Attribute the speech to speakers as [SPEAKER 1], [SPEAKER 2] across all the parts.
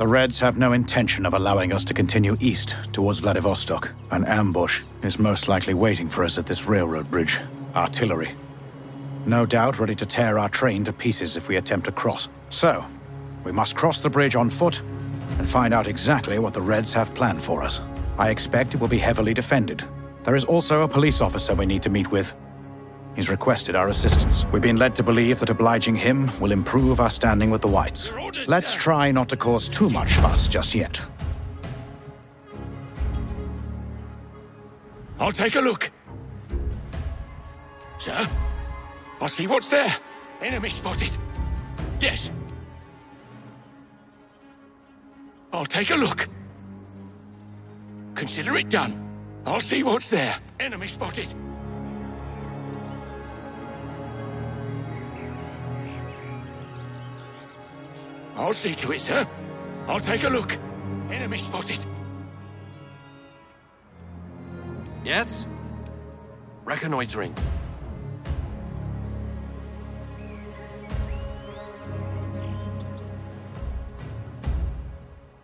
[SPEAKER 1] The Reds have no intention of allowing us to continue east towards Vladivostok. An ambush is most likely waiting for us at this railroad bridge. Artillery. No doubt ready to tear our train to pieces if we attempt to cross. So, we must cross the bridge on foot and find out exactly what the Reds have planned for us. I expect it will be heavily defended. There is also a police officer we need to meet with. He's requested our assistance. We've been led to believe that obliging him will improve our standing with the Whites. Let's try not to cause too much fuss just yet.
[SPEAKER 2] I'll take a look. Sir? I'll see what's there. Enemy spotted. Yes. I'll take a look. Consider it done. I'll see what's there. Enemy spotted. I'll see to it, sir. I'll take a look. Enemy spotted.
[SPEAKER 3] Yes? Reconnoitering.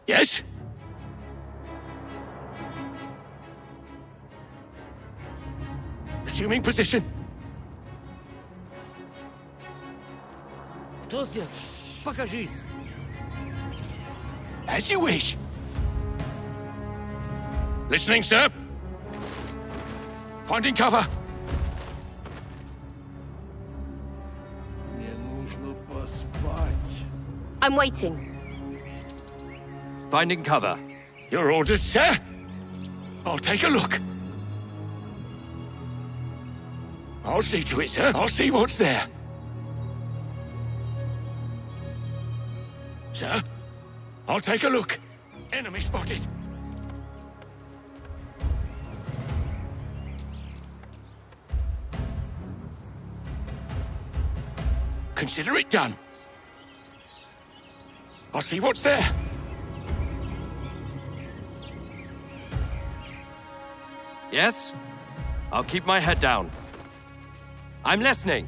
[SPEAKER 2] Yes? Assuming position.
[SPEAKER 4] Кто здесь? Покажись!
[SPEAKER 2] As you wish. Listening, sir? Finding cover.
[SPEAKER 5] I'm waiting.
[SPEAKER 3] Finding cover.
[SPEAKER 2] Your orders, sir? I'll take a look. I'll see to it, sir. I'll see what's there. Sir? I'll take a look. Enemy spotted. Consider it done. I'll see what's there.
[SPEAKER 3] Yes? I'll keep my head down. I'm listening.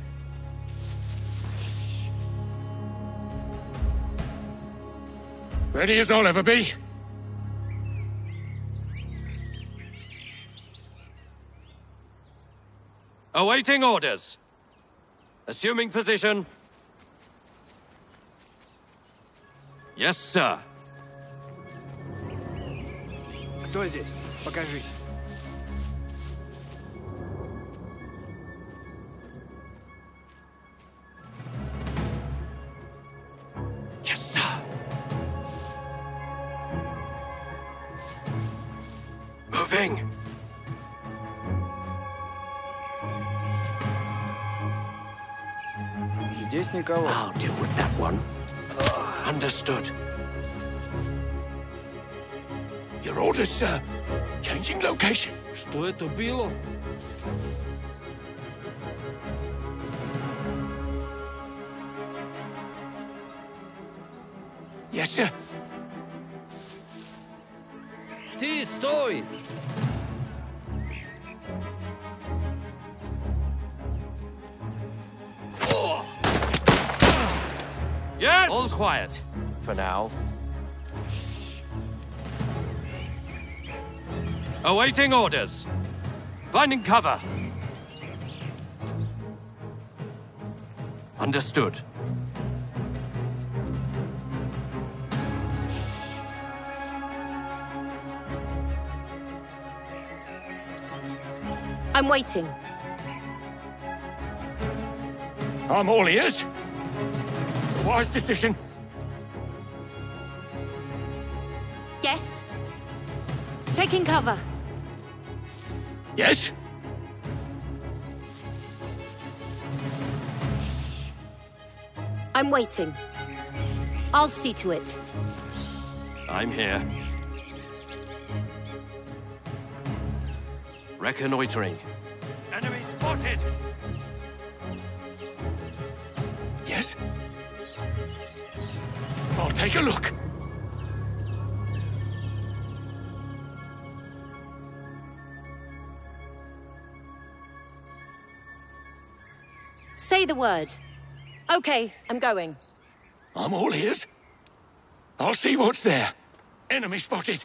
[SPEAKER 2] Ready as I'll ever be.
[SPEAKER 3] Awaiting orders. Assuming position. Yes, sir.
[SPEAKER 6] Кто здесь? Покажись.
[SPEAKER 3] Moving.
[SPEAKER 6] Здесь никого.
[SPEAKER 3] I'll deal with that one. Understood.
[SPEAKER 2] Your orders, sir. Changing location.
[SPEAKER 4] Что это было?
[SPEAKER 2] Yes, sir.
[SPEAKER 4] Ты стой!
[SPEAKER 3] Yes! All quiet. For now. Awaiting orders. Finding cover. Understood.
[SPEAKER 5] I'm waiting.
[SPEAKER 2] I'm all ears. Wise decision.
[SPEAKER 5] Yes? Taking cover.
[SPEAKER 2] Yes?
[SPEAKER 5] I'm waiting. I'll see to it.
[SPEAKER 3] I'm here. Reconnoitering. Enemy spotted!
[SPEAKER 2] Take a look.
[SPEAKER 5] Say the word. Okay, I'm going.
[SPEAKER 2] I'm all ears. I'll see what's there. Enemy spotted.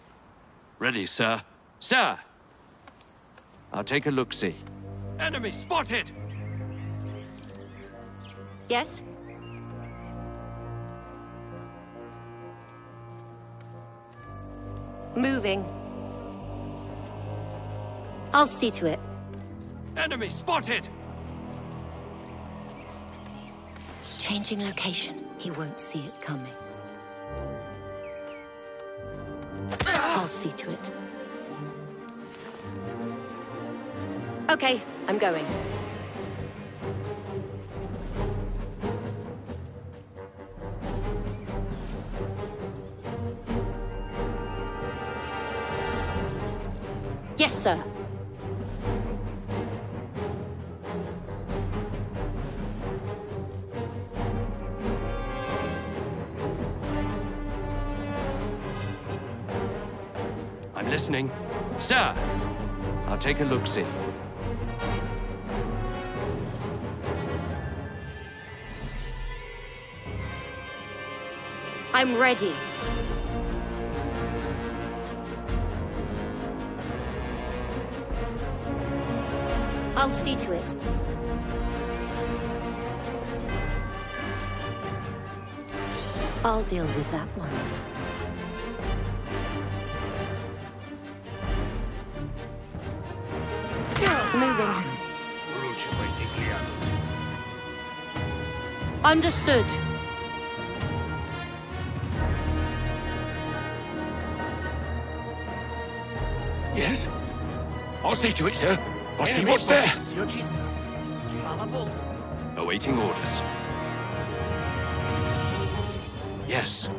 [SPEAKER 3] Ready, sir. Sir! I'll take a look-see. Enemy spotted!
[SPEAKER 5] Yes? Moving. I'll see to it.
[SPEAKER 3] Enemy spotted!
[SPEAKER 5] Changing location. He won't see it coming. I'll see to it. Okay, I'm going. Yes, sir.
[SPEAKER 3] I'm listening. Sir! I'll take a look-see.
[SPEAKER 5] I'm ready. See to it. I'll deal with that one. Moving. Understood.
[SPEAKER 2] Yes? I'll see to it, sir. I see what's there.
[SPEAKER 3] Awaiting orders. Yes.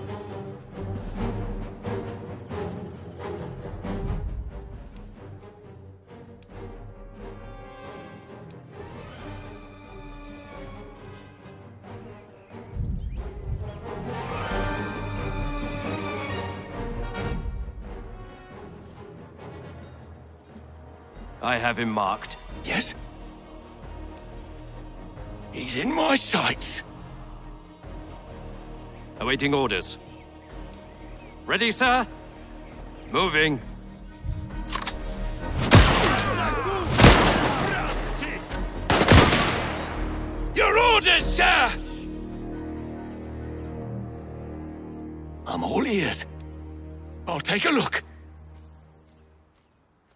[SPEAKER 3] Have him marked.
[SPEAKER 2] Yes? He's in my sights.
[SPEAKER 3] Awaiting orders. Ready, sir? Moving.
[SPEAKER 2] Your orders, sir! I'm all ears. I'll take a look.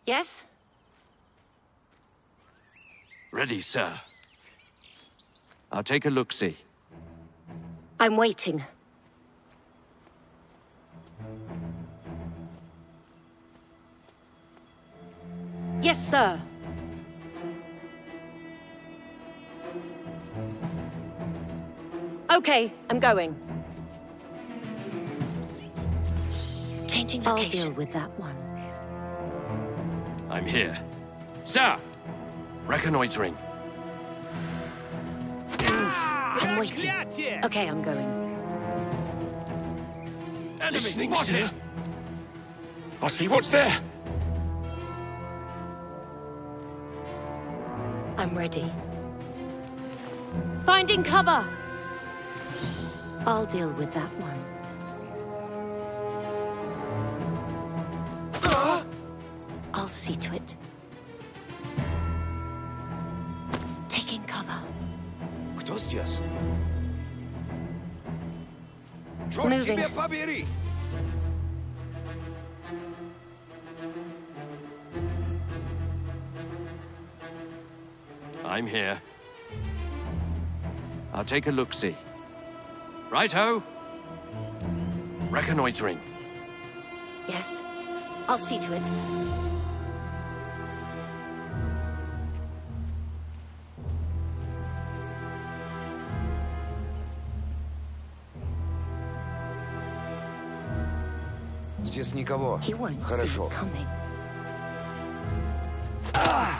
[SPEAKER 5] Yes?
[SPEAKER 3] Ready, sir. I'll take a look-see.
[SPEAKER 5] I'm waiting. Yes, sir. Okay, I'm going. Changing location. I'll deal with that one.
[SPEAKER 3] I'm here. Sir! Reconnoitering.
[SPEAKER 5] Ah, I'm waiting. Okay, I'm going.
[SPEAKER 3] Enemy
[SPEAKER 2] Listening,
[SPEAKER 3] spotted!
[SPEAKER 2] sir. I'll see what's there.
[SPEAKER 5] I'm ready. Finding cover! I'll deal with that one. I'll see to it. Moving.
[SPEAKER 3] I'm here. I'll take a look-see. Righto! Reconnoitering.
[SPEAKER 5] Yes. I'll see to it.
[SPEAKER 6] Здесь никого.
[SPEAKER 5] He won't
[SPEAKER 6] Хорошо.
[SPEAKER 5] see it coming.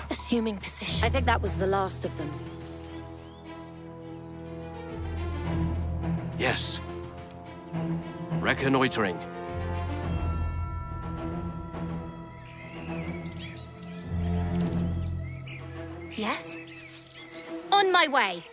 [SPEAKER 5] Assuming position. I think that was the last of them.
[SPEAKER 3] Yes. Reconnoitering.
[SPEAKER 5] Yes? On my way.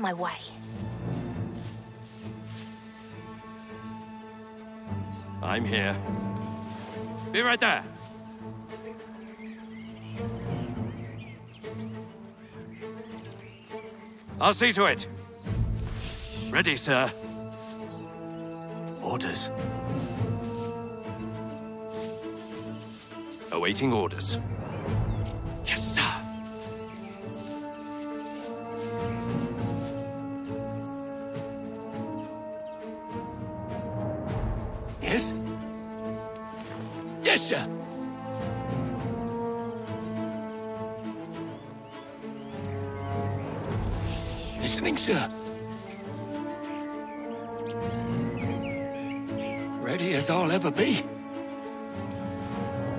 [SPEAKER 5] My way.
[SPEAKER 3] I'm here. Be right there. I'll see to it. Ready, sir.
[SPEAKER 2] Orders.
[SPEAKER 3] Awaiting orders.
[SPEAKER 2] ever be.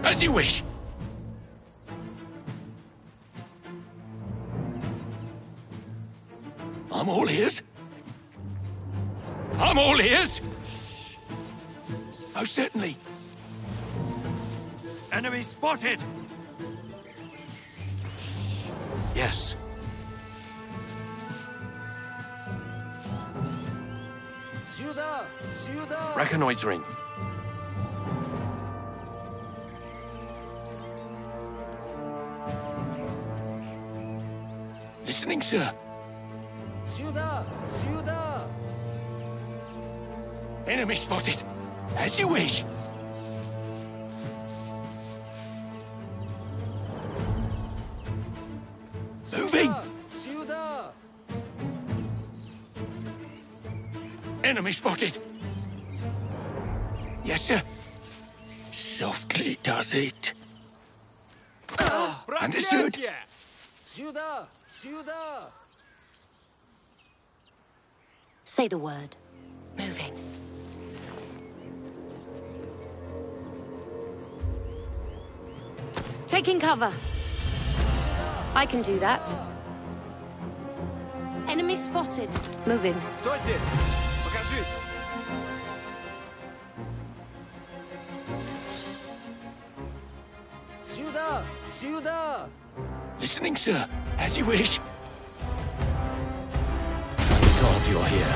[SPEAKER 2] As you wish. I'm all ears. I'm all ears. Oh, certainly.
[SPEAKER 3] Enemy spotted. Yes. Reconnoitering.
[SPEAKER 2] sir.
[SPEAKER 4] Сюда! Сюда!
[SPEAKER 2] Enemy spotted. As you wish. Moving.
[SPEAKER 4] Сюда!
[SPEAKER 2] Enemy spotted. Yes, sir. Softly does it. Understood.
[SPEAKER 4] Сюда! Сюда!
[SPEAKER 5] Say the word. Moving. Taking cover. I can do that. Enemy spotted. Moving.
[SPEAKER 6] Кто здесь? Покажись!
[SPEAKER 4] Сюда! Сюда!
[SPEAKER 2] Listening, sir. As you wish. Thank God you're here.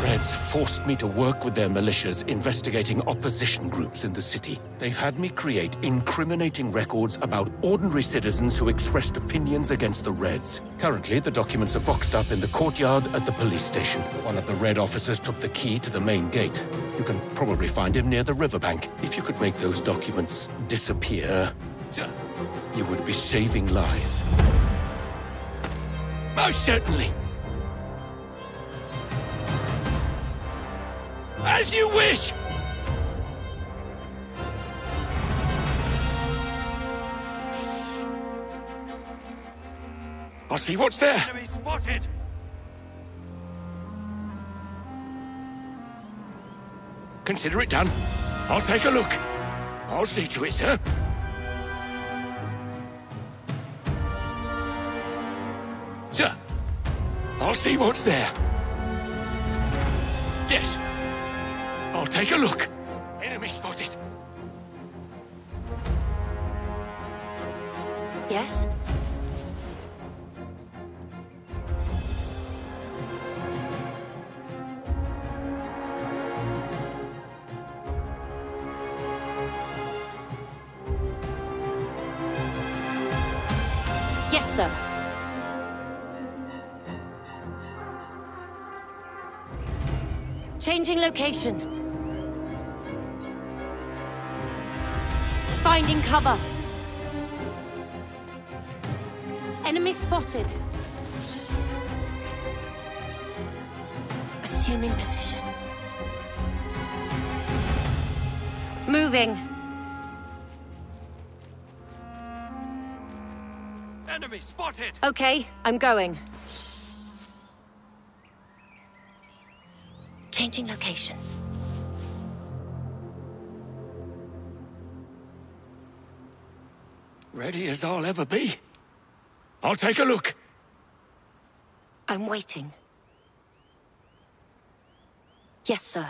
[SPEAKER 2] The Reds forced me to work with their militias investigating opposition groups in the city. They've had me create incriminating records about ordinary citizens who expressed opinions against the Reds. Currently, the documents are boxed up in the courtyard at the police station. One of the Red officers took the key to the main gate. You can probably find him near the riverbank. If you could make those documents disappear, you would be saving lives. Most certainly. As you wish! I'll see what's there.
[SPEAKER 3] Enemy spotted!
[SPEAKER 2] Consider it done. I'll take a look. I'll see to it, sir. Sir, see what's there. Yes. I'll take a look. Enemy spotted.
[SPEAKER 5] Yes? Changing location. Finding cover. Enemy spotted. Assuming position. Moving.
[SPEAKER 3] Enemy spotted!
[SPEAKER 5] Okay, I'm going. Changing location.
[SPEAKER 2] Ready as I'll ever be. I'll take a look.
[SPEAKER 5] I'm waiting. Yes, sir.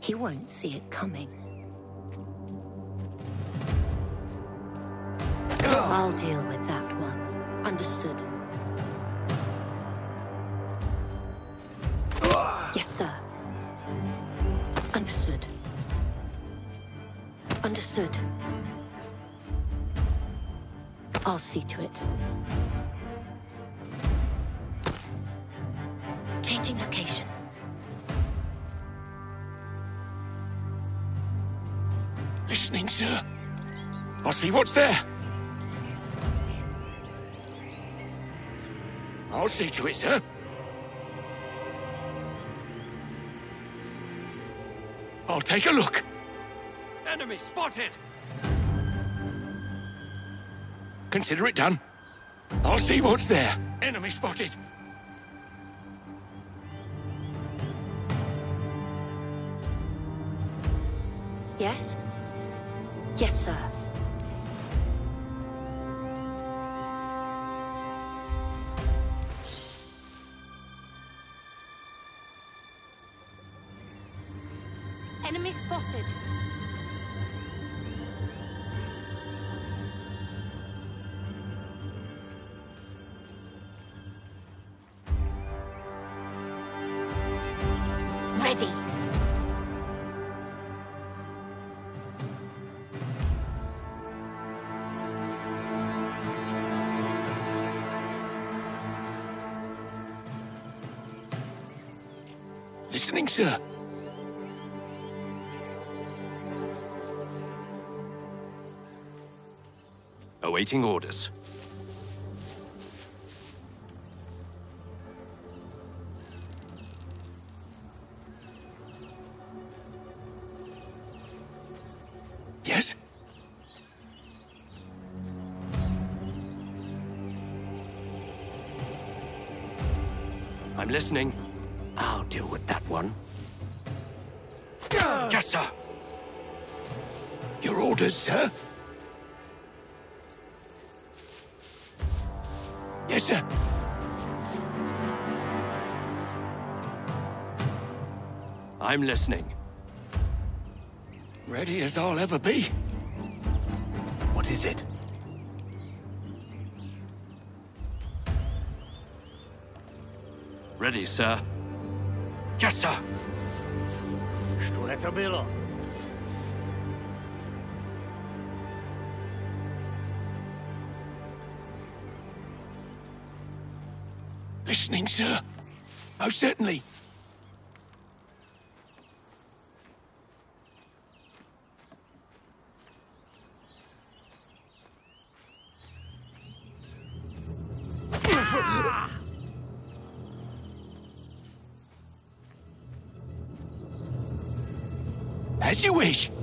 [SPEAKER 5] He won't see it coming. I'll deal with that one. Understood. Yes, sir. Understood. Understood. I'll see to it. Changing location.
[SPEAKER 2] Listening, sir. I'll see what's there. I'll see to it, sir. I'll take a look.
[SPEAKER 3] Enemy spotted!
[SPEAKER 2] Consider it done. I'll see what's there. Enemy spotted.
[SPEAKER 5] Yes? Yes, sir.
[SPEAKER 7] Ready.
[SPEAKER 2] Listening, sir.
[SPEAKER 3] Awaiting orders. Listening. I'll deal with that one.
[SPEAKER 2] Yes, sir. Your orders, sir? Yes, sir.
[SPEAKER 3] I'm listening.
[SPEAKER 2] Ready as I'll ever be. What is it?
[SPEAKER 3] Ready, sir.
[SPEAKER 2] Yes, sir.
[SPEAKER 6] Что это было?
[SPEAKER 2] Listening, sir. Most certainly. You wish.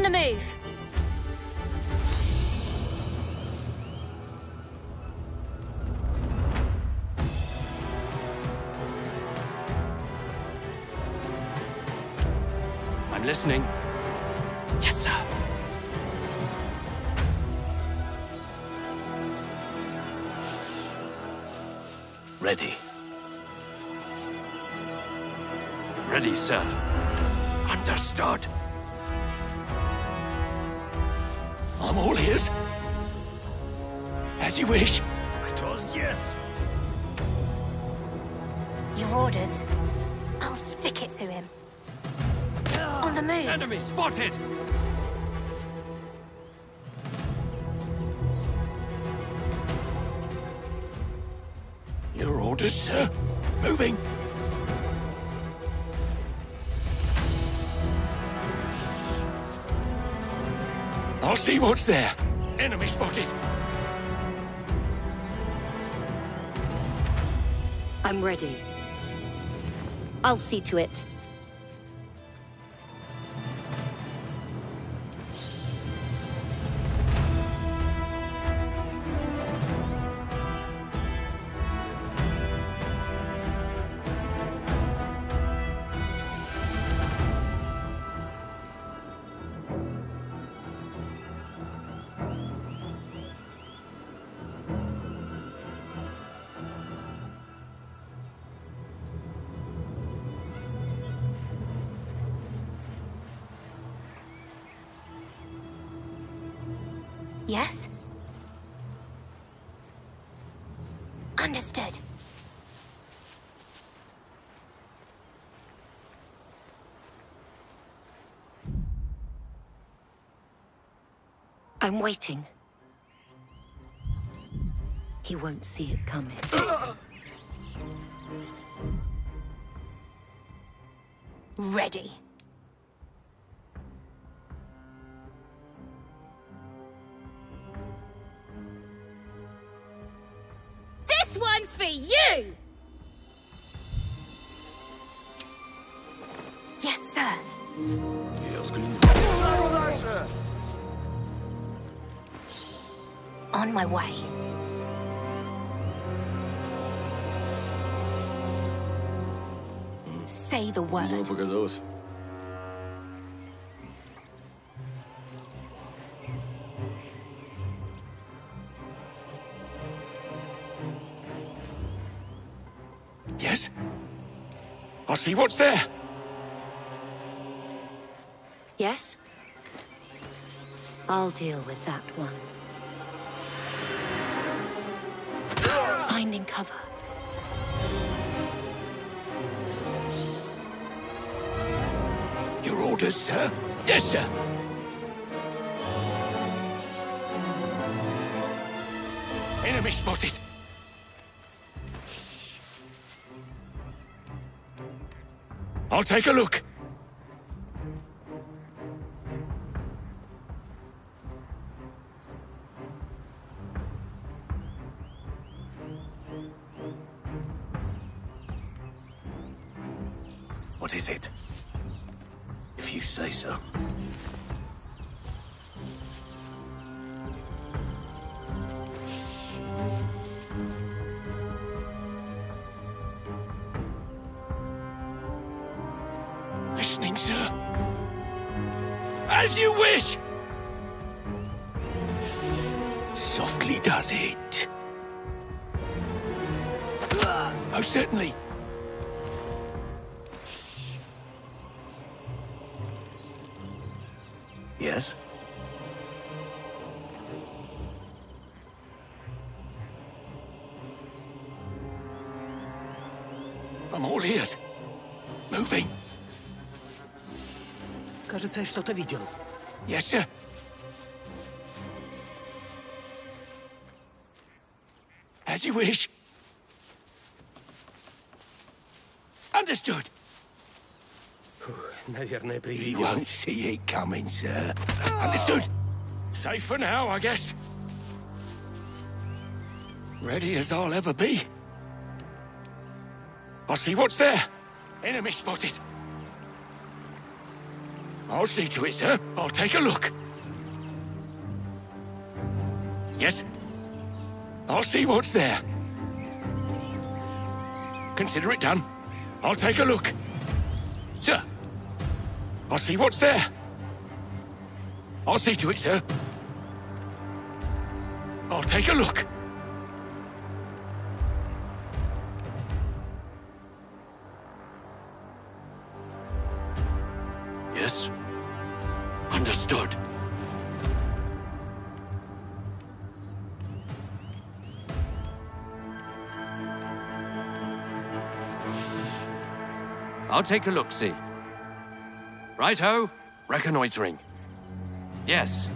[SPEAKER 7] On the move.
[SPEAKER 3] I'm listening. Yes, sir.
[SPEAKER 2] Ready.
[SPEAKER 3] Ready, sir.
[SPEAKER 2] Understood. all his? As you wish.
[SPEAKER 6] Because yes.
[SPEAKER 7] Your orders. I'll stick it to him. Ah, On the move.
[SPEAKER 3] Enemy spotted!
[SPEAKER 2] Your orders, sir. Moving. See what's there. Enemy spotted.
[SPEAKER 5] I'm ready. I'll see to it. I'm waiting. He won't see it coming.
[SPEAKER 7] Ready. This one's for you! my way. Say the word.
[SPEAKER 2] Yes? I'll see what's there.
[SPEAKER 5] Yes? I'll deal with that one. Finding cover.
[SPEAKER 2] Your orders, sir? Yes, sir. Enemy spotted. I'll take a look.
[SPEAKER 4] Кажется, я что-то видел.
[SPEAKER 2] Yes, sir. As you wish. Understood.
[SPEAKER 4] Наверное,
[SPEAKER 2] You
[SPEAKER 4] привиделось.
[SPEAKER 2] won't see it coming, sir. Understood. Safe for now, I guess. Ready as I'll ever be. I'll see what's there. Enemy spotted. I'll see to it, sir. I'll take a look. Yes? I'll see what's there. Consider it done. I'll take a look. Sir, I'll see what's there. I'll see to it, sir. I'll take a look.
[SPEAKER 3] I'll take a look, see. Right-ho, reconnoitering. Yes.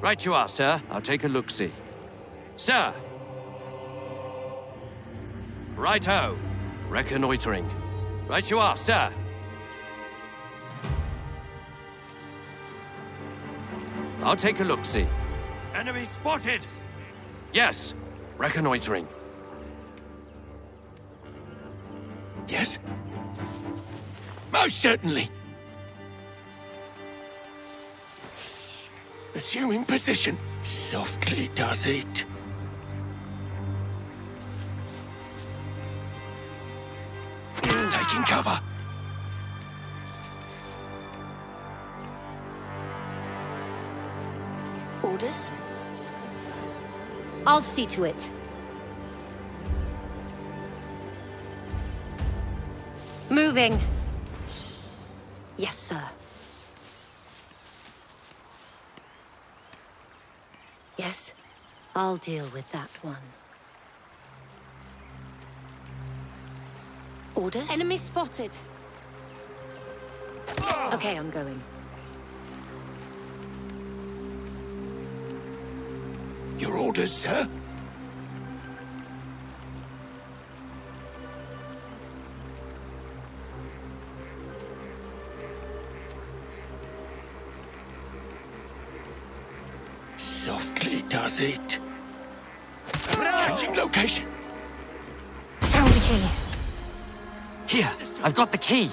[SPEAKER 3] Right you are, sir. I'll take a look, see. Sir! Right-ho, reconnoitering. Right you are, sir. I'll take a look, see. Enemy spotted! Yes, reconnoitering.
[SPEAKER 2] Yes? Most certainly. Assuming position. Softly does it. Taking cover.
[SPEAKER 5] Orders? I'll see to it. Moving. Yes, sir. Yes, I'll deal with that one. Orders?
[SPEAKER 7] Enemy spotted.
[SPEAKER 5] Okay, I'm going.
[SPEAKER 2] Your orders, sir? Does it. Changing location.
[SPEAKER 8] Found a key. Here, I've got the key.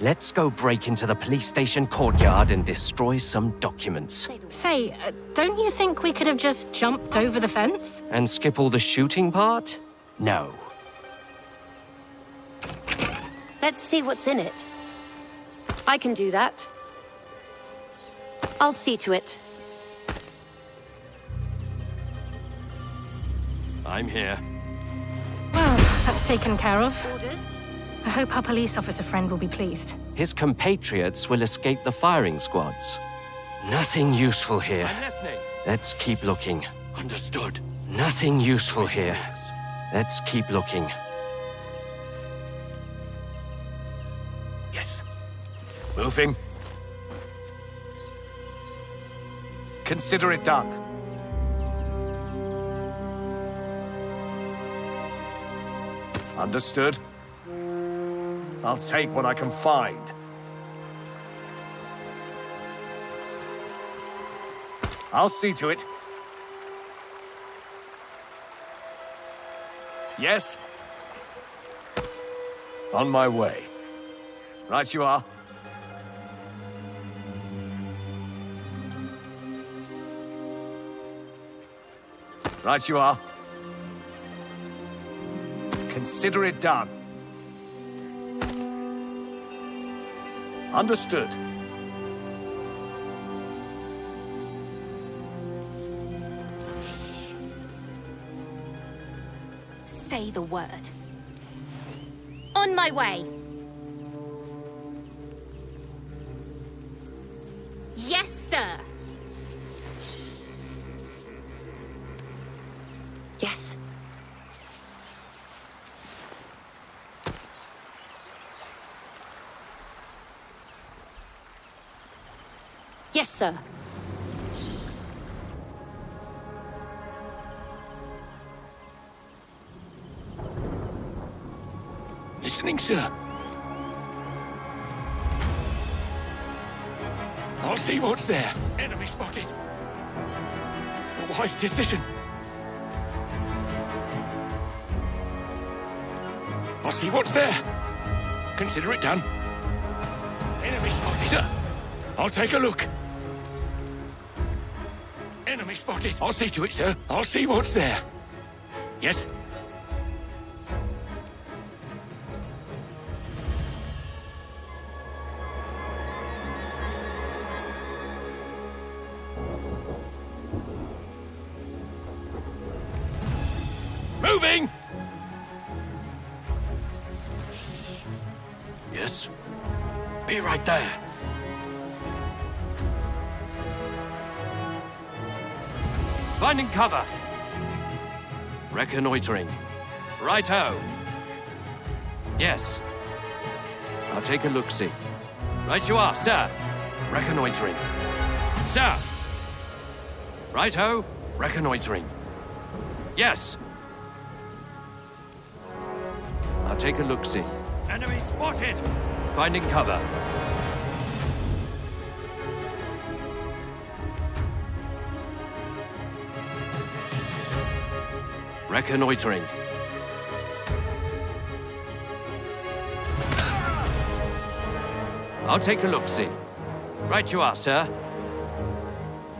[SPEAKER 8] Let's go break into the police station courtyard and destroy some documents.
[SPEAKER 9] Faye, uh, don't you think we could have just jumped over the fence?
[SPEAKER 8] And skip all the shooting part? No.
[SPEAKER 5] Let's see what's in it. I can do that. I'll see to it.
[SPEAKER 3] I'm here.
[SPEAKER 9] Well, that's taken care of.
[SPEAKER 5] Orders?
[SPEAKER 9] I hope our police officer friend will be pleased.
[SPEAKER 8] His compatriots will escape the firing squads. Nothing useful here.
[SPEAKER 3] I'm listening.
[SPEAKER 8] Let's keep looking.
[SPEAKER 2] Understood.
[SPEAKER 8] Nothing useful here. Let's keep looking.
[SPEAKER 2] Yes. Moving. Consider it done. Understood. I'll take what I can find. I'll see to it. Yes? On my way. Right you are. Right you are. Consider it done. Understood.
[SPEAKER 7] Say the word. On my way. Sir.
[SPEAKER 2] Listening, sir. I'll see what's there. Enemy spotted. A wise decision. I'll see what's there. Consider it done. Enemy spotted. Sir, I'll take a look. Spotted. I'll see to it, sir. I'll see what's there. Yes?
[SPEAKER 3] Cover. Reconnoitering. Righto. Yes. I'll take a look-see. Right you are, sir. Reconnoitering. Sir! Righto. Reconnoitering. Yes. I'll take a look-see. Enemy spotted! Finding cover. Reconnoitering. I'll take a look-see. Right you are, sir.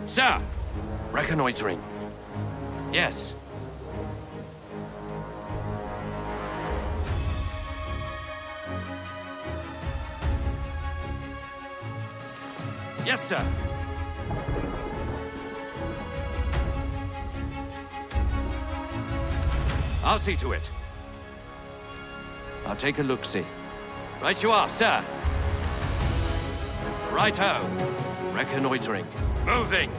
[SPEAKER 3] Sir! Reconnoitering. Yes. Yes, sir. I'll see to it. I'll take a look-see. Right you are, sir. Righto. Reconnoitering. Moving.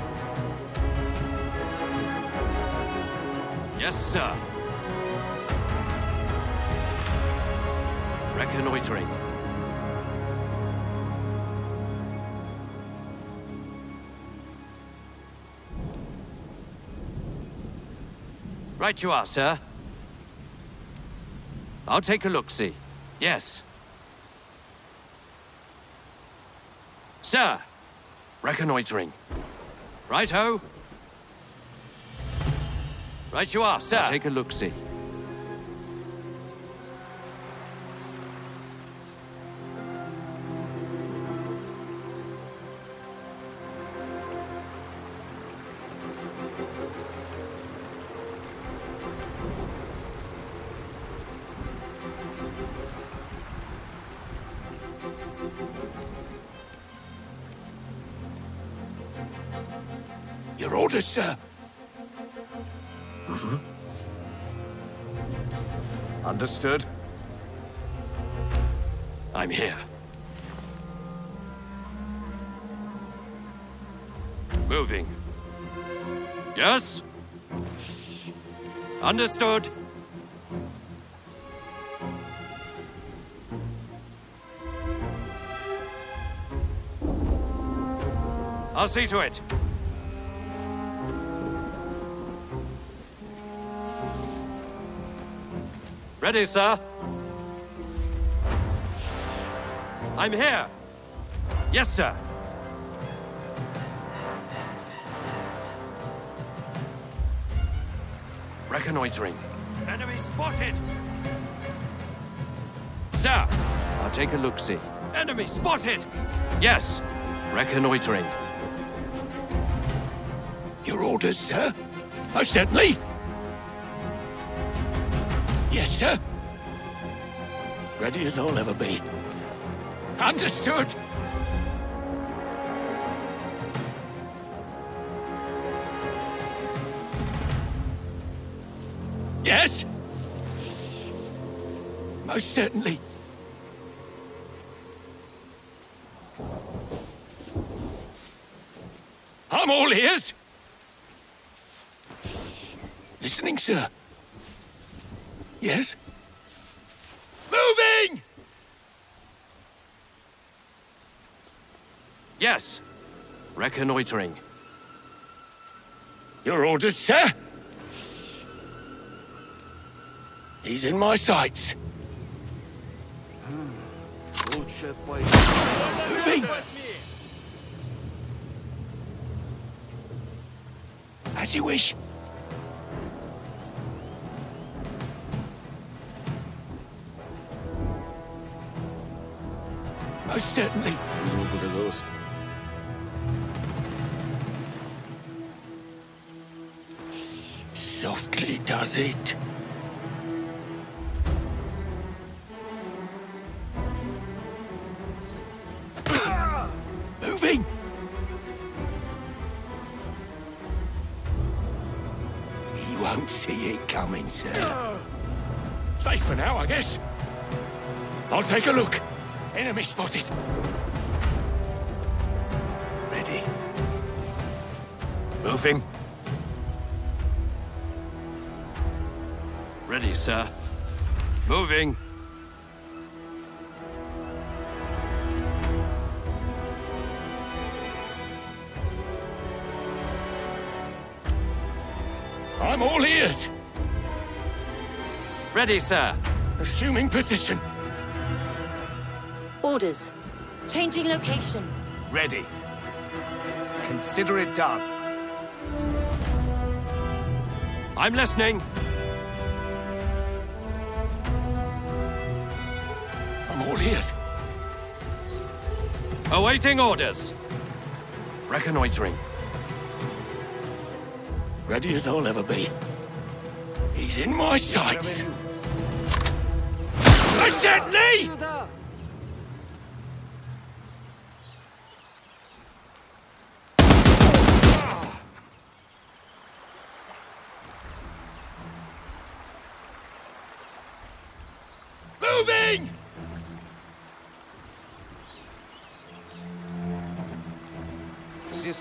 [SPEAKER 3] Yes, sir. Reconnoitering. Right you are, sir. I'll take a look-see. Yes. Sir! Reconnoitering. Right-ho! Right you are, sir. I'll take a look-see.
[SPEAKER 2] Your orders, sir.
[SPEAKER 3] Mm-hmm.
[SPEAKER 2] Understood.
[SPEAKER 3] I'm here. Moving. Yes? Understood. I'll see to it. Ready, sir? I'm here. Yes, sir. Reconnoitering. Enemy spotted! Sir! I'll take a look-see. Enemy spotted! Yes. Reconnoitering.
[SPEAKER 2] Your orders, sir? Most certainly. Yes, sir. Ready as I'll ever be. Understood. Yes? Most certainly. I'm all ears. Listening, sir. Yes? Moving!
[SPEAKER 3] Yes. Reconnoitering.
[SPEAKER 2] Your orders, sir? He's in my sights. Moving! As you wish. Most certainly.
[SPEAKER 6] Look at those.
[SPEAKER 2] Softly does it. Moving! You won't see it coming, sir. Safe for now, I guess. I'll take a look. Enemy spotted. Ready. Moving.
[SPEAKER 3] Ready, sir. Moving.
[SPEAKER 2] I'm all ears.
[SPEAKER 3] Ready, sir.
[SPEAKER 2] Assuming position.
[SPEAKER 5] Orders. Changing location.
[SPEAKER 6] Ready. Consider it done.
[SPEAKER 3] I'm listening.
[SPEAKER 2] I'm all ears.
[SPEAKER 3] Awaiting orders. Reconnoitering.
[SPEAKER 2] Ready as I'll ever be. He's in my sights. I
[SPEAKER 4] said, Lee!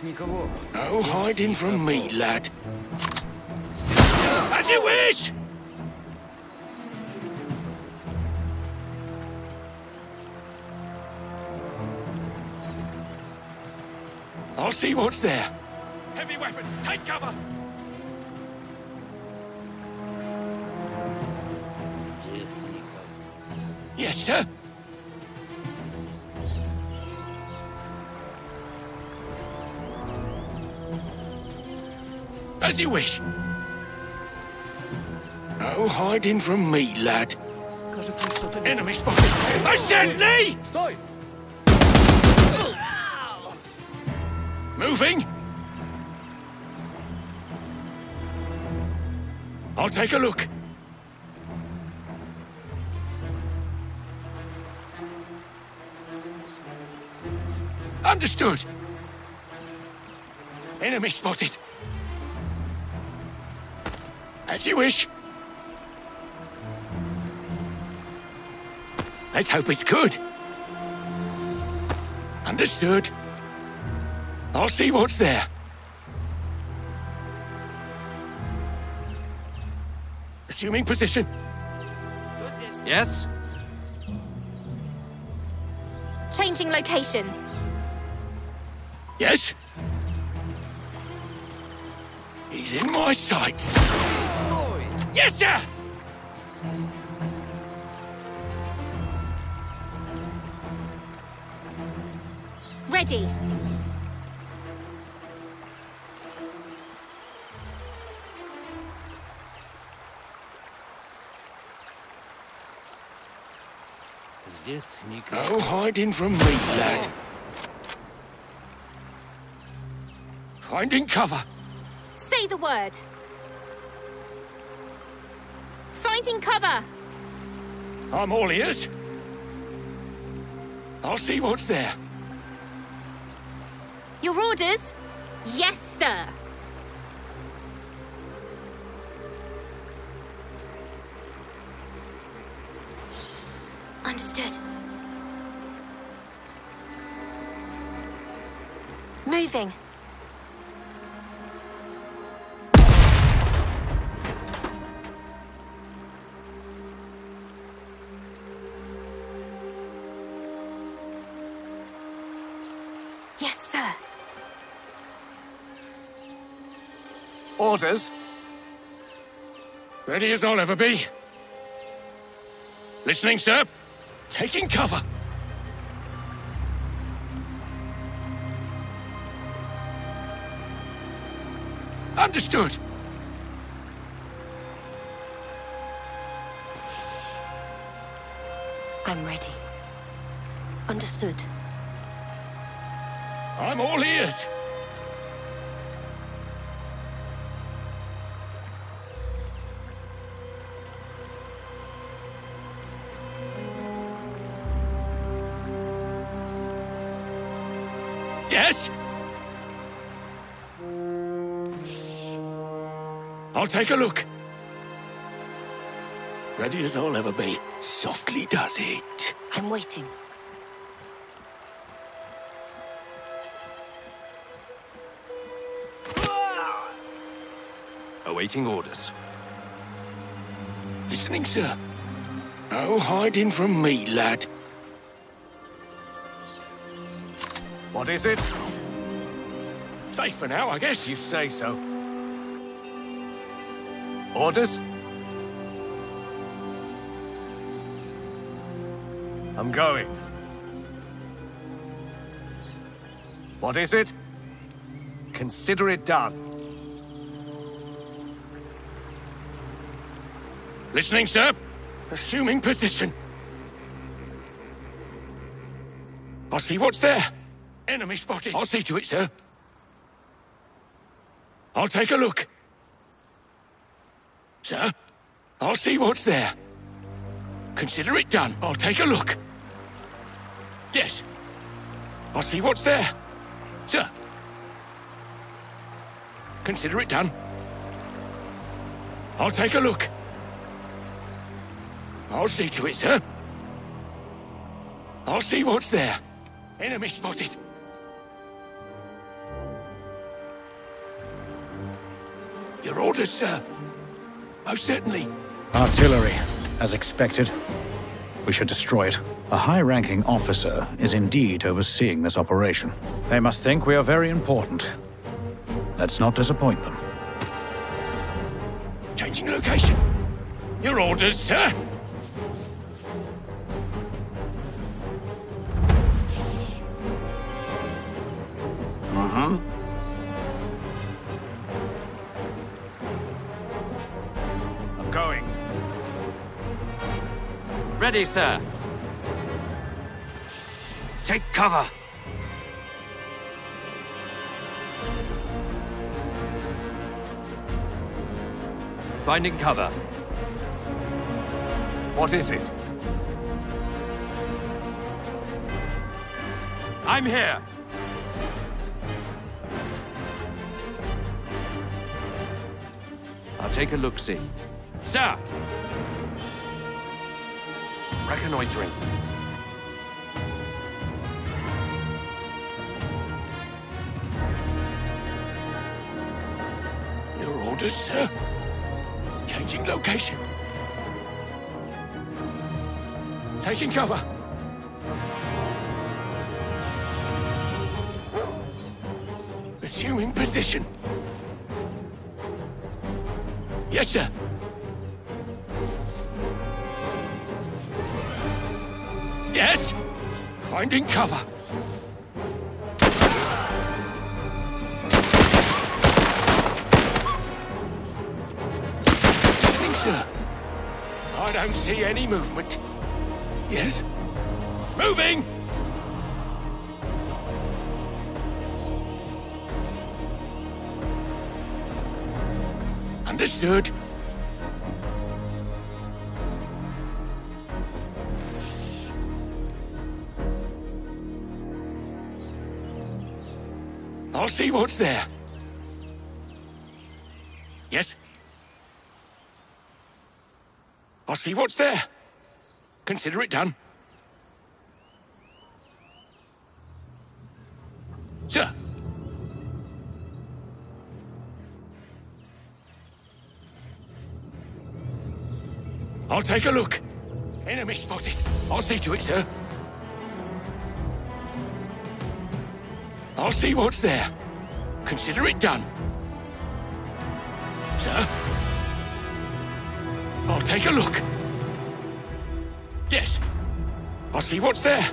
[SPEAKER 2] No hiding from me, lad. As you wish! I'll see what's there. Heavy weapon, take cover! Yes, sir? As you wish. No hiding from me, lad. Enemy spotted! Ascendly!
[SPEAKER 4] Stoi!
[SPEAKER 2] Moving! I'll take a look. Understood. Enemy spotted. As you wish. Let's hope it's good. Understood. I'll see what's there. Assuming position.
[SPEAKER 3] Yes?
[SPEAKER 7] Changing location.
[SPEAKER 2] Yes? He's in my sights. Yes, sir!
[SPEAKER 7] Ready.
[SPEAKER 4] This, Nico?
[SPEAKER 2] No hiding from me, lad. Finding cover.
[SPEAKER 7] Say the word. Finding cover.
[SPEAKER 2] I'm all ears. I'll see what's there.
[SPEAKER 7] Your orders? Yes, sir. Understood. Moving.
[SPEAKER 2] Ready as I'll ever be. Listening, sir. Taking cover. Understood.
[SPEAKER 5] I'm ready. Understood.
[SPEAKER 2] I'm all ears. I'll take a look. Ready as I'll ever be. Softly does it.
[SPEAKER 5] I'm waiting.
[SPEAKER 3] Awaiting orders.
[SPEAKER 2] Listening, sir. No hiding from me, lad.
[SPEAKER 6] What is it?
[SPEAKER 2] Safe for now, I guess.
[SPEAKER 6] You say so. Orders? I'm going. What is it? Consider it done.
[SPEAKER 2] Listening, sir. Assuming position. I'll see what's there. Enemy spotted. I'll see to it, sir. I'll take a look. Sir, I'll see what's there. Consider it done. I'll take a look. Yes. I'll see what's there. Sir. Consider it done. I'll take a look. I'll see to it, sir. I'll see what's there. Enemy spotted. Your orders, sir. Most certainly.
[SPEAKER 1] Artillery, as expected. We should destroy it. A high-ranking officer is indeed overseeing this operation. They must think we are very important. Let's not disappoint them.
[SPEAKER 2] Changing location. Your orders, sir?
[SPEAKER 3] Ready, sir. Take cover. Finding cover.
[SPEAKER 6] What is it?
[SPEAKER 3] I'm here. I'll take a look-see. Sir! Reconnoitering.
[SPEAKER 2] Your orders, sir? Changing location. Taking cover. Assuming position. Yes, sir. Yes. Finding cover. Listening, sir. I don't see any movement. Yes. Moving! Understood. See what's there. Yes? I'll see what's there. Consider it done. Sir. I'll take a look. Enemy spotted. I'll see to it, sir. I'll see what's there. Consider it done. Sir? I'll take a look. Yes. I'll see what's there.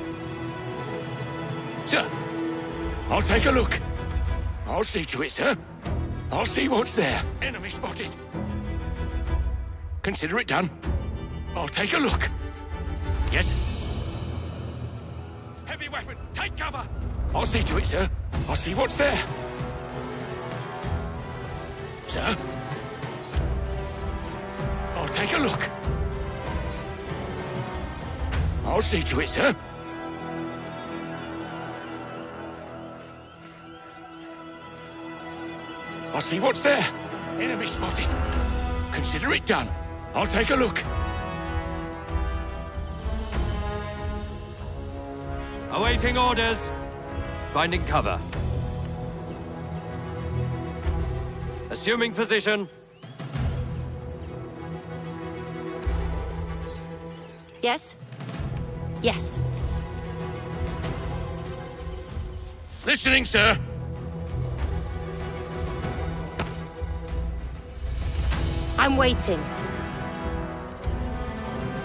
[SPEAKER 2] Sir? I'll take a look. I'll see to it, sir. I'll see what's there. Enemy spotted. Consider it done. I'll take a look. Yes? Heavy weapon, take cover! I'll see to it, sir. I'll see what's there. Sir? I'll take a look. I'll see to it, sir. I'll see what's there. Enemy spotted. Consider it done. I'll take a look.
[SPEAKER 3] Awaiting orders. Finding cover. Assuming position.
[SPEAKER 5] Yes? Yes.
[SPEAKER 2] Listening, sir.
[SPEAKER 5] I'm waiting.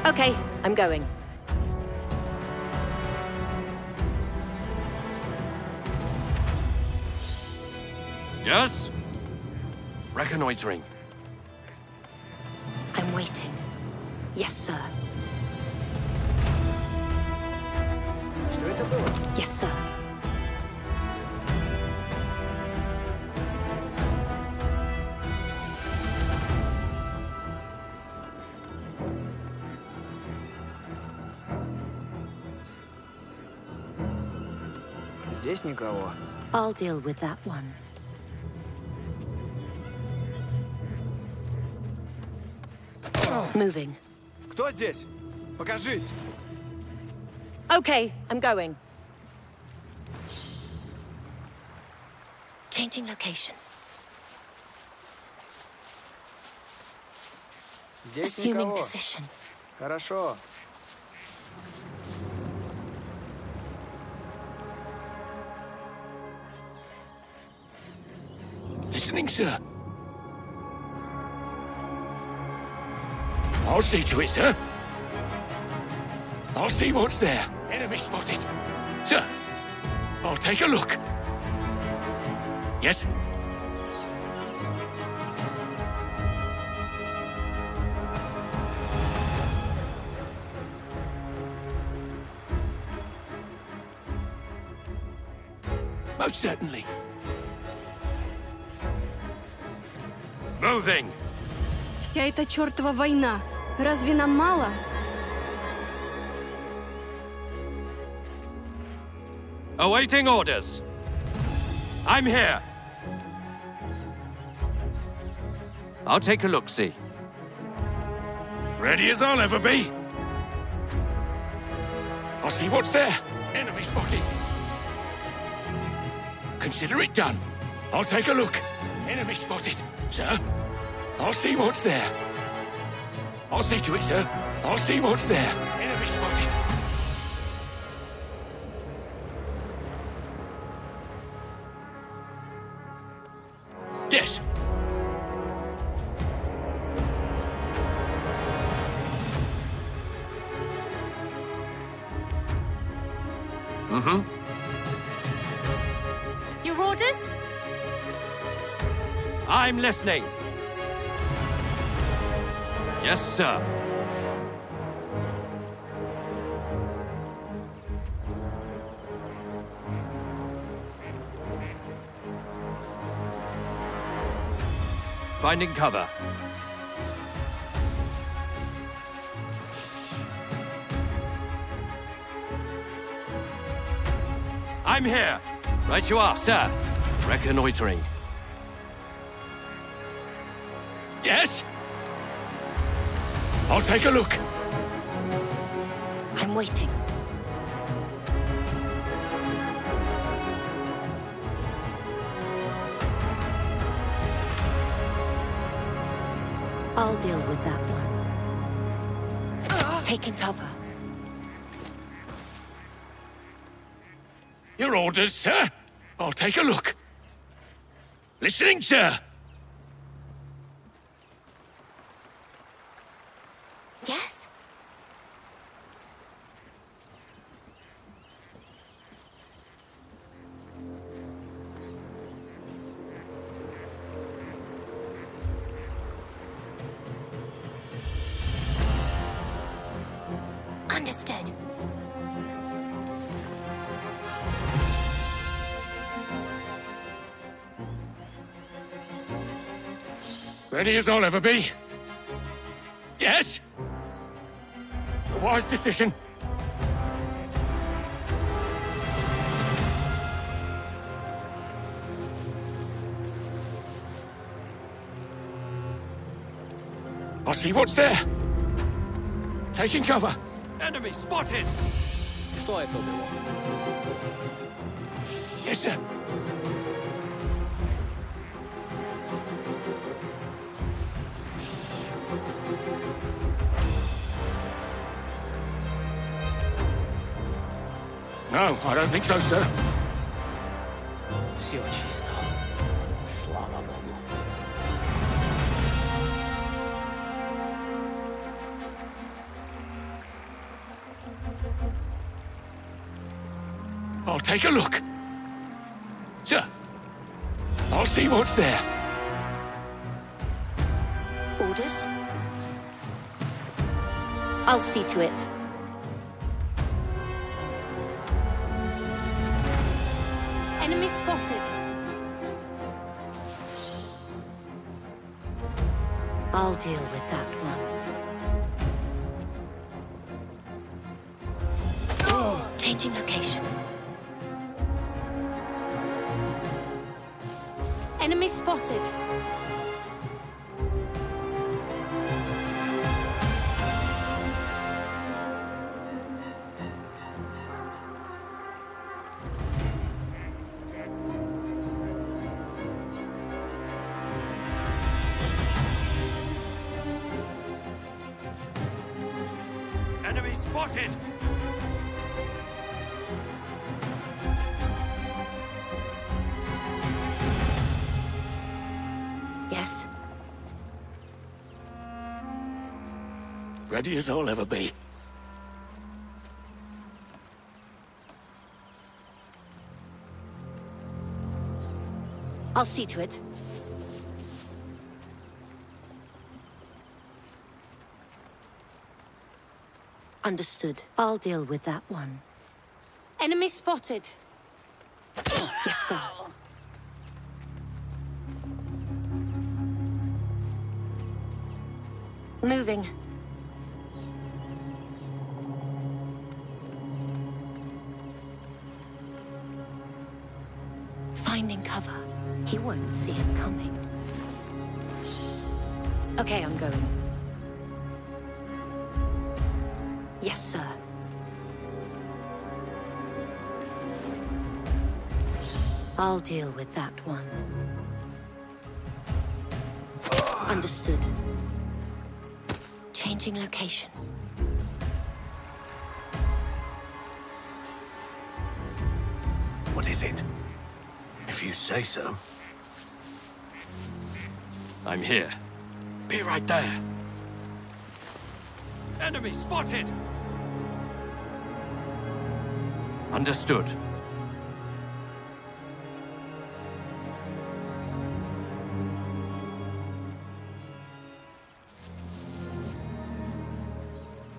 [SPEAKER 5] Okay, I'm going.
[SPEAKER 3] Yes? Reconnoitering.
[SPEAKER 5] I'm waiting. Yes, sir. Yes, sir.
[SPEAKER 10] Здесь никого.
[SPEAKER 5] I'll deal with that one. Moving.
[SPEAKER 10] Кто здесь? Покажись!
[SPEAKER 5] Okay, I'm going. Changing location.
[SPEAKER 10] Здесь
[SPEAKER 5] Assuming
[SPEAKER 10] никого.
[SPEAKER 5] position.
[SPEAKER 10] Хорошо.
[SPEAKER 2] Listening, sir. I'll see to it, sir. I'll see what's there. Enemy spotted. Sir, I'll take a look. Yes? Most certainly.
[SPEAKER 3] Moving!
[SPEAKER 11] Вся эта чертова война. Разве нам мало?
[SPEAKER 3] Awaiting orders. I'm here. I'll take a look, see.
[SPEAKER 2] Ready as I'll ever be. I'll see what's there. Enemy spotted. Consider it done. I'll take a look. Enemy spotted. Sir, I'll see what's there. I'll see to it, sir. I'll see what's there. Enemy spotted. Yes.
[SPEAKER 3] Mm-hmm.
[SPEAKER 7] Your orders?
[SPEAKER 3] I'm listening. Yes, sir. Finding cover. I'm here. Right you are, sir. Reconnoitering.
[SPEAKER 2] Take a look.
[SPEAKER 5] I'm waiting. I'll deal with that one. Taking cover.
[SPEAKER 2] Your orders, sir? I'll take a look. Listening, sir.
[SPEAKER 7] Yes? Understood.
[SPEAKER 2] Ready as I'll ever be. Yes? A wise decision. I'll see what's there. Taking cover.
[SPEAKER 3] Enemy spotted!
[SPEAKER 4] Что это было?
[SPEAKER 2] Yes, sir. No, I don't think so, sir.
[SPEAKER 4] Все чисто. Слава богу.
[SPEAKER 2] I'll take a look. Sir, I'll see what's there.
[SPEAKER 5] Orders? I'll see to it.
[SPEAKER 7] Spotted!
[SPEAKER 5] Yes?
[SPEAKER 2] Ready as I'll ever be.
[SPEAKER 5] I'll see to it. Understood. I'll deal with that one. Enemy spotted. yes, sir. Moving. Finding cover. He won't see it coming. Okay, I'm going. Yes, sir. I'll deal with that one. Understood. Changing location.
[SPEAKER 2] What is it? If you say so.
[SPEAKER 3] I'm here. Be right there. Enemy spotted! Understood.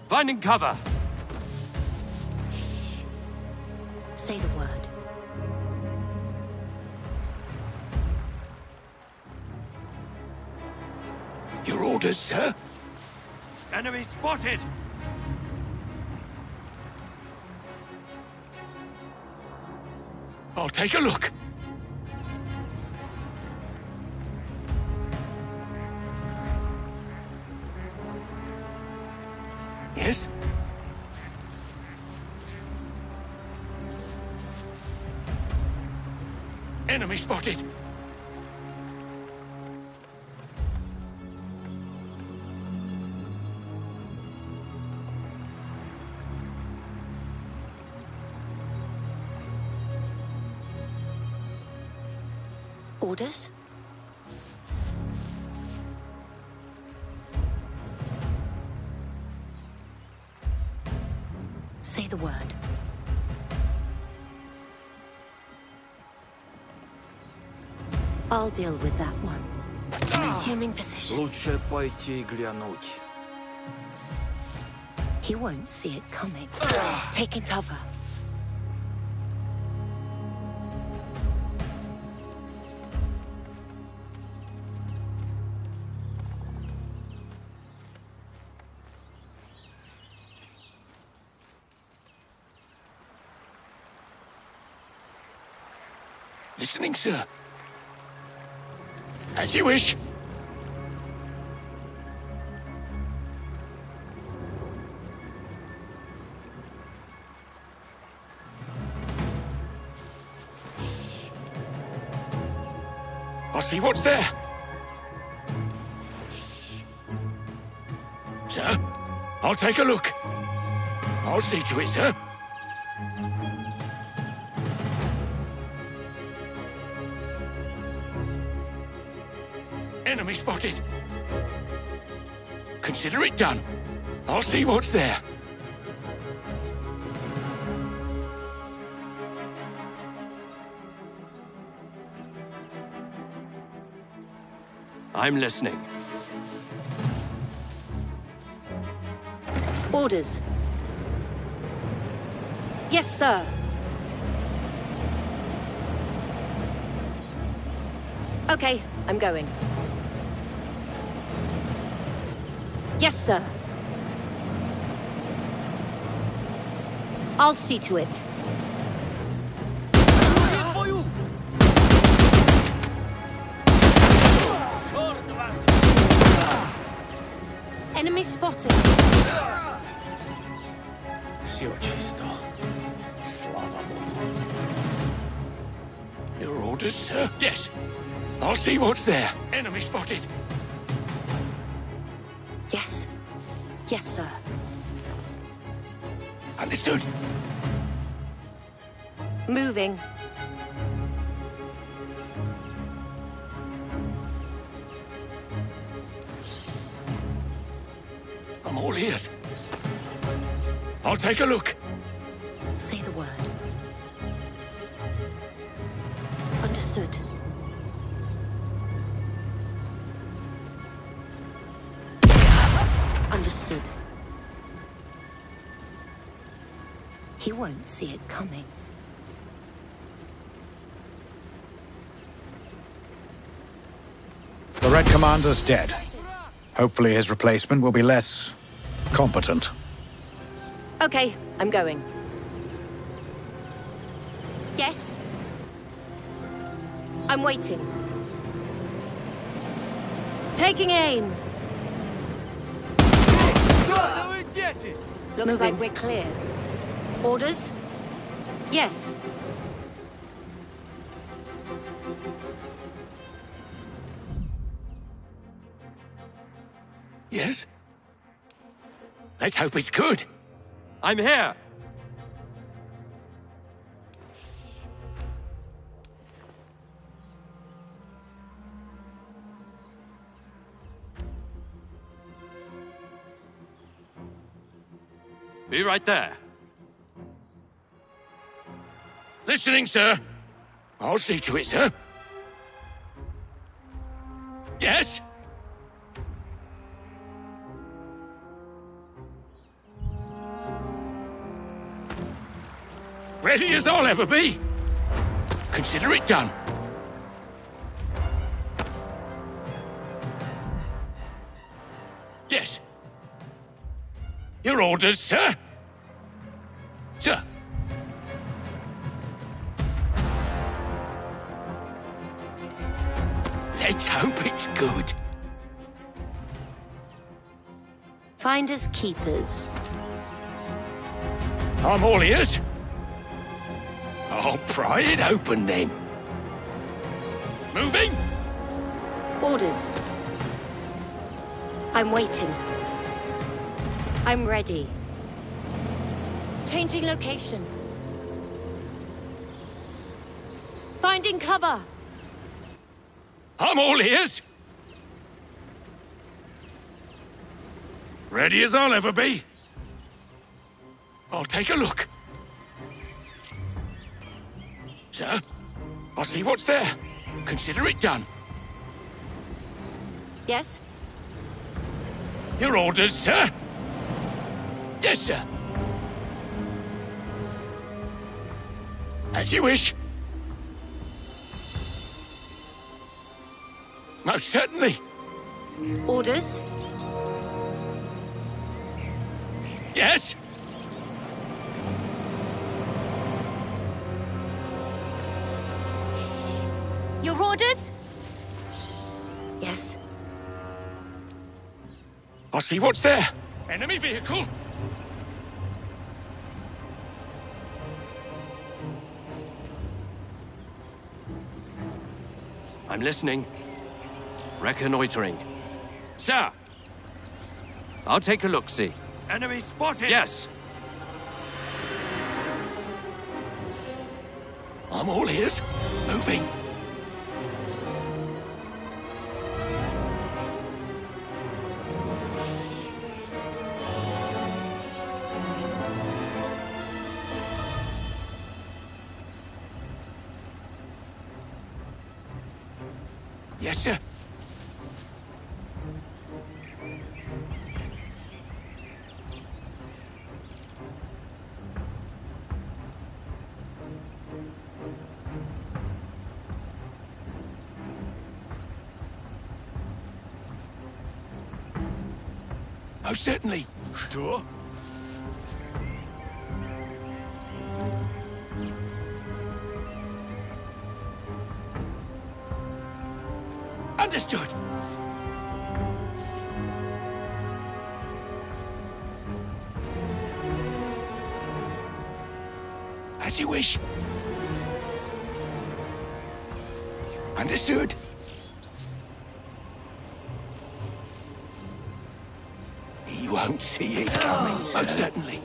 [SPEAKER 3] Finding cover!
[SPEAKER 5] Say the word.
[SPEAKER 2] Your orders, sir?
[SPEAKER 3] Enemy spotted!
[SPEAKER 2] I'll take a look. Yes? Enemy spotted!
[SPEAKER 5] Orders? Say the word. I'll deal with that one. Assuming position.
[SPEAKER 10] Лучше пойти глянуть.
[SPEAKER 5] He won't see it coming. Taking cover.
[SPEAKER 2] Sir. As you wish. I'll see what's there. Sir, I'll take a look. I'll see to it, sir. Consider it done. I'll see what's there.
[SPEAKER 3] I'm listening.
[SPEAKER 5] Orders. Yes, sir. Okay, I'm going. Yes, sir. I'll see to it. Enemy spotted.
[SPEAKER 4] Все чисто. Слава Богу.
[SPEAKER 2] Your orders, sir? Yes. I'll see what's there. Enemy spotted.
[SPEAKER 5] Yes. Sir.
[SPEAKER 2] Understood.
[SPEAKER 5] Moving.
[SPEAKER 2] I'm all ears. I'll take a look.
[SPEAKER 1] Red Commander's dead. Hopefully his replacement will be less... competent.
[SPEAKER 5] Okay, I'm going. Yes? I'm waiting. Taking aim. Looks like we're clear. Orders? Yes.
[SPEAKER 2] Yes? Let's hope it's good.
[SPEAKER 3] I'm here! Be right there.
[SPEAKER 2] Listening, sir. I'll see to it, sir. Yes? Ready as I'll ever be. Consider it done. Yes. Your orders, sir? Sir. Let's hope it's good.
[SPEAKER 5] Finders keepers.
[SPEAKER 2] I'm all ears. I'll pry it open then. Moving?
[SPEAKER 5] Orders. I'm waiting. I'm ready. Changing location. Finding cover.
[SPEAKER 2] I'm all ears. Ready as I'll ever be. I'll take a look. See what's there. Consider it done.
[SPEAKER 5] Yes?
[SPEAKER 2] Your orders, sir? Yes, sir. As you wish. Most certainly.
[SPEAKER 5] Orders?
[SPEAKER 2] Yes? I'll see what's there. Enemy vehicle.
[SPEAKER 3] I'm listening. Reconnoitering. Sir! I'll take a look, see.
[SPEAKER 2] Enemy spotted.
[SPEAKER 3] Yes!
[SPEAKER 2] I'm all ears. Yes, sir. Oh, certainly.
[SPEAKER 6] Что?
[SPEAKER 2] Most oh, certainly.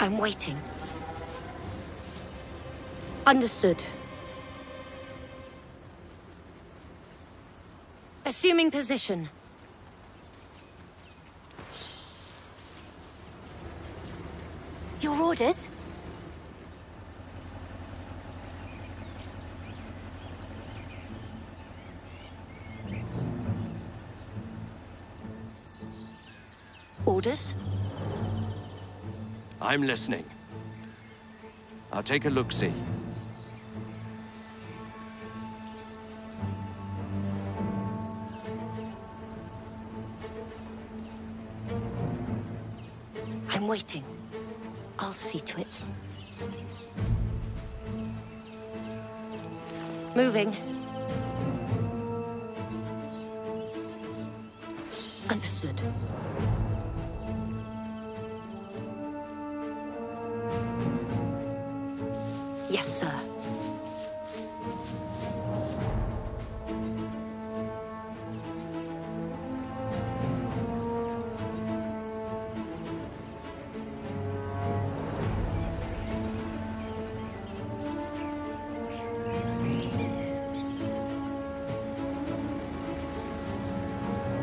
[SPEAKER 5] I'm waiting. Understood. Assuming position.
[SPEAKER 7] Your orders?
[SPEAKER 3] I'm listening. I'll take a look-see.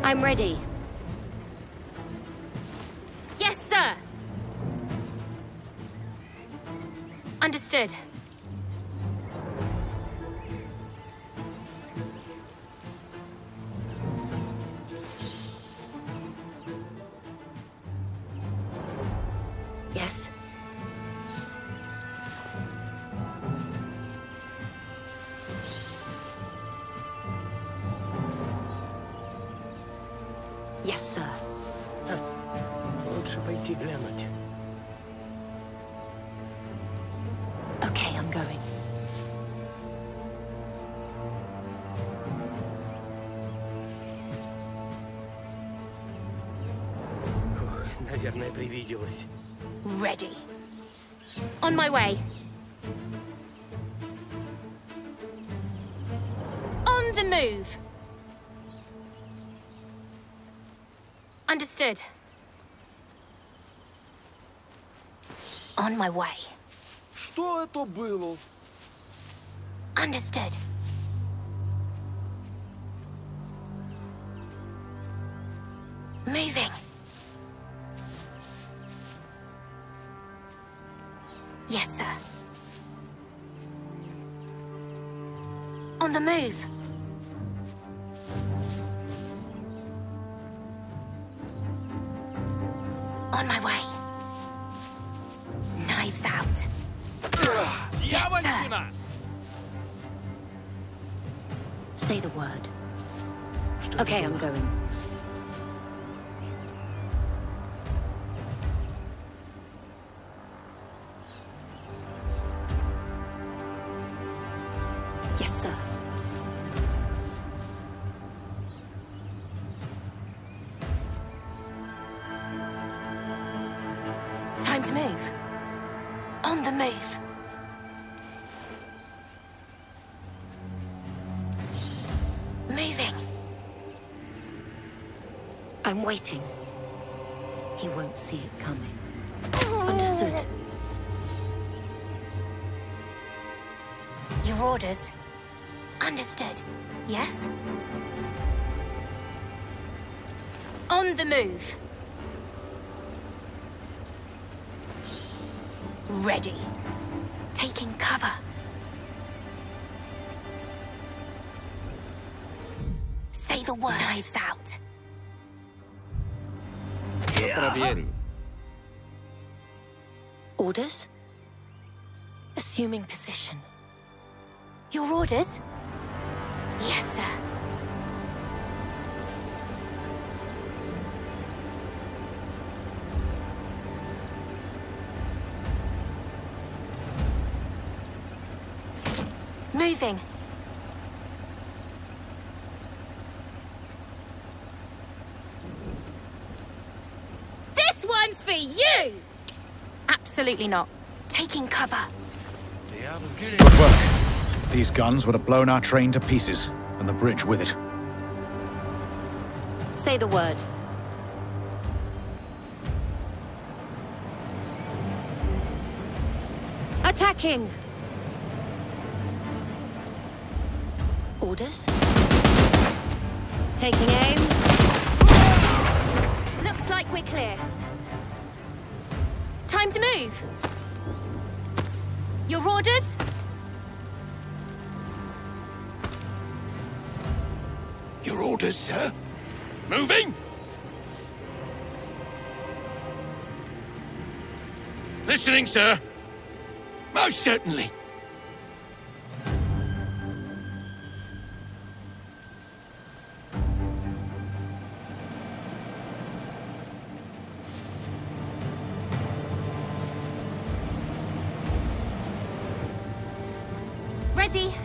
[SPEAKER 5] I'm
[SPEAKER 7] ready. Yes, sir. Understood. way. On the move. Understood. On my way.
[SPEAKER 10] Что это было?
[SPEAKER 7] Understood. Move. On
[SPEAKER 5] the
[SPEAKER 7] move. Moving.
[SPEAKER 5] I'm waiting. He won't see it coming. Understood.
[SPEAKER 7] Your orders. Understood. Yes? On the move. Ready. Taking cover. Say the word. Knives out.
[SPEAKER 5] Orders? Assuming position.
[SPEAKER 7] Your orders? Yes, sir. Moving. This one's for you! Absolutely not. Taking cover.
[SPEAKER 1] Good work. These guns would have blown our train to pieces, and the bridge with it.
[SPEAKER 5] Say the word. Attacking! Orders? Taking aim.
[SPEAKER 7] Looks like we're clear. Time to move. Your orders?
[SPEAKER 2] Your orders, sir? Moving! Listening, sir. Most certainly.
[SPEAKER 7] Ready.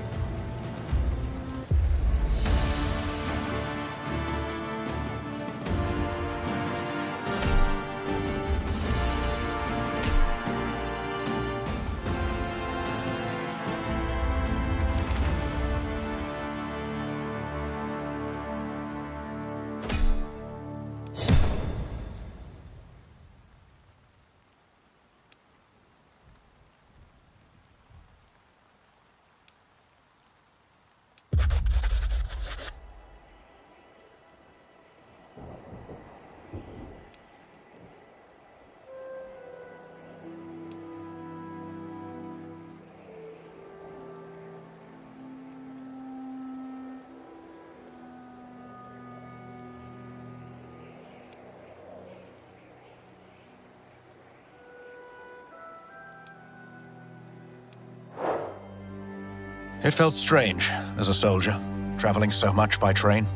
[SPEAKER 1] It felt strange as a soldier, traveling so much by train.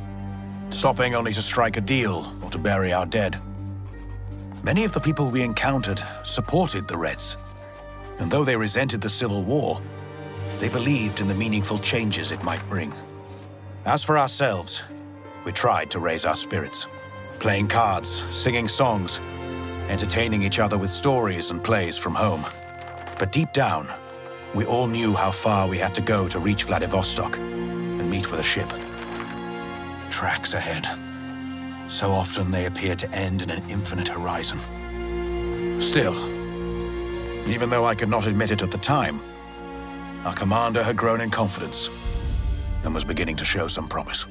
[SPEAKER 1] Stopping only to strike a deal or to bury our dead. Many of the people we encountered supported the Reds. And though they resented the Civil War, they believed in the meaningful changes it might bring. As for ourselves, we tried to raise our spirits. Playing cards, singing songs, entertaining each other with stories and plays from home. But deep down, we all knew how far we had to go to reach Vladivostok and meet with a ship. Tracks ahead. So often they appeared to end in an infinite horizon. Still, even though I could not admit it at the time, our commander had grown in confidence and was beginning to show some promise.